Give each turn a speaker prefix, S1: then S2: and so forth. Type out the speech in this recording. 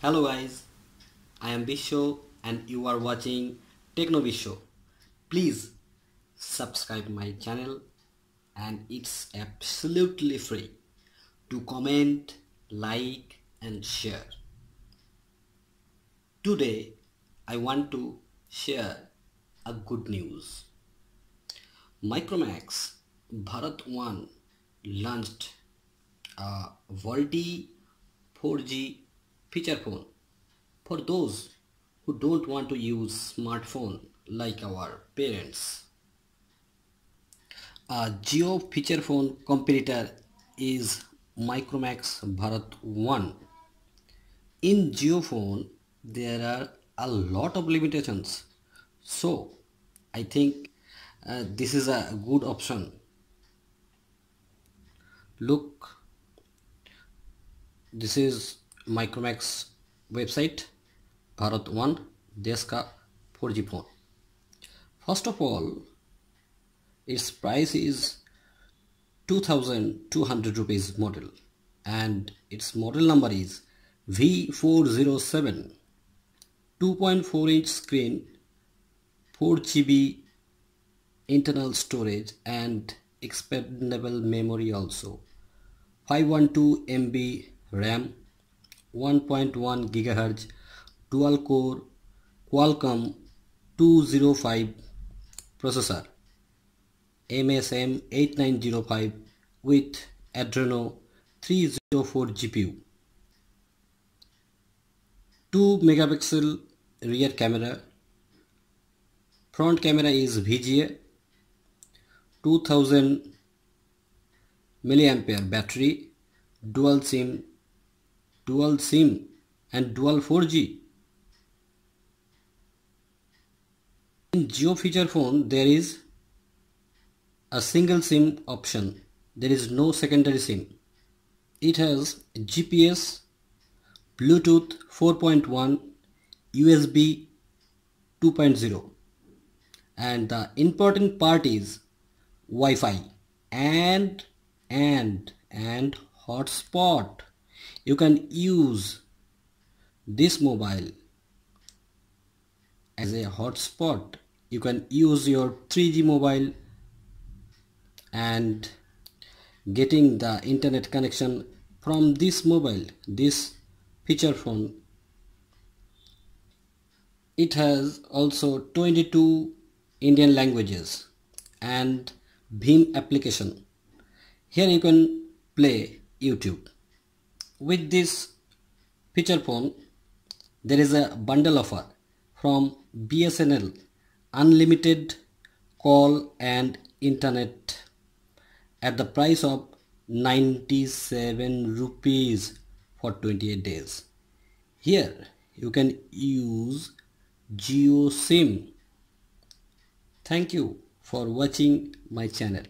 S1: Hello guys, I am Biswa and you are watching Techno Biswa. Please subscribe my channel and it's absolutely free to comment, like and share. Today I want to share a good news. Micromax Bharat 1 launched a VoLTE 4G feature phone for those who don't want to use smartphone like our parents. A Jio feature phone competitor is Micromax Bharat 1. In Jio phone there are a lot of limitations so I think uh, this is a good option look this is Micromax website Bharat 1 देश का 4G phone first of all its price is 2200 rupees model and its model number is V407 2.4 inch screen 4 GB internal storage and expandable memory also 512 MB RAM 1.1 GHz dual core Qualcomm 205 processor MSM 8905 with Adreno 304 GPU 2 megapixel rear camera front camera is VGA 2000 milliampere battery dual sim dual sim and dual 4G in Jio feature phone there is a single sim option. There is no secondary sim. It has GPS Bluetooth 4.1 USB 2.0 and the important part is Wi-Fi and and and hotspot you can use this mobile as a hotspot. You can use your 3G mobile and getting the internet connection from this mobile this feature phone. It has also 22 Indian languages and BHIM application. Here you can play YouTube with this feature phone there is a bundle offer from BSNL unlimited call and internet at the price of 97 rupees for 28 days. Here you can use Jio SIM. Thank you for watching my channel